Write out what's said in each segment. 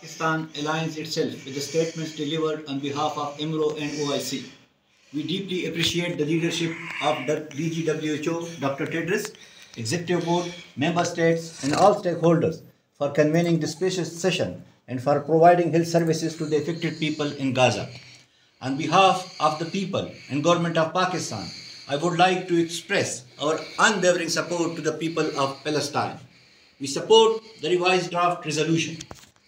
Pakistan aligns itself with the statements delivered on behalf of EMRO and OIC. We deeply appreciate the leadership of the DGWHO, Dr. Tedros, Executive Board, Member States, and all stakeholders for convening this special session and for providing health services to the affected people in Gaza. On behalf of the people and government of Pakistan, I would like to express our unwavering support to the people of Palestine. We support the revised draft resolution.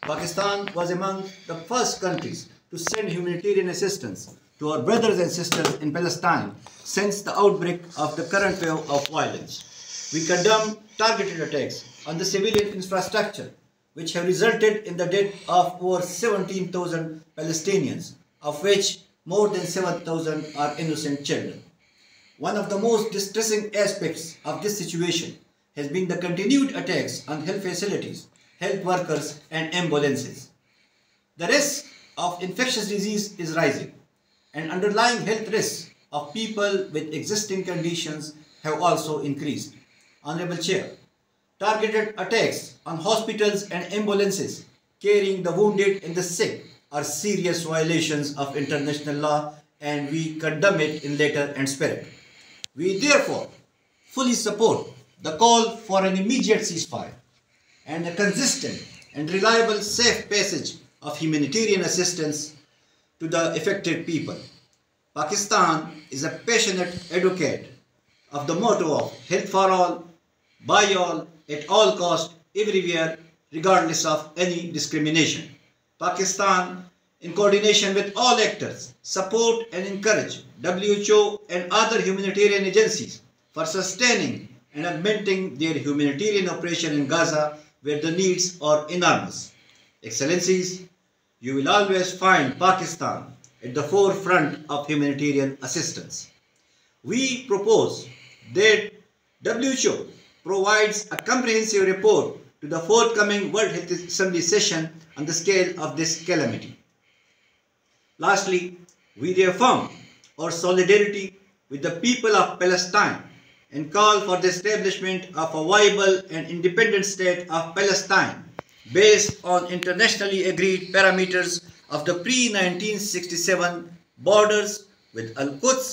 Pakistan was among the first countries to send humanitarian assistance to our brothers and sisters in Palestine since the outbreak of the current wave of violence. We condemn targeted attacks on the civilian infrastructure, which have resulted in the death of over 17,000 Palestinians, of which more than 7,000 are innocent children. One of the most distressing aspects of this situation has been the continued attacks on health facilities, health workers and ambulances. The risk of infectious disease is rising and underlying health risks of people with existing conditions have also increased. Honorable Chair, targeted attacks on hospitals and ambulances carrying the wounded and the sick are serious violations of international law and we condemn it in letter and spirit. We therefore fully support the call for an immediate ceasefire and a consistent and reliable safe passage of humanitarian assistance to the affected people. Pakistan is a passionate advocate of the motto of health for all, by all, at all cost, everywhere, regardless of any discrimination. Pakistan, in coordination with all actors, support and encourage WHO and other humanitarian agencies for sustaining and augmenting their humanitarian operation in Gaza where the needs are enormous. Excellencies, you will always find Pakistan at the forefront of humanitarian assistance. We propose that WHO provides a comprehensive report to the forthcoming World Health Assembly session on the scale of this calamity. Lastly, we reaffirm our solidarity with the people of Palestine and call for the establishment of a viable and independent state of Palestine based on internationally agreed parameters of the pre-1967 borders with Al-Quds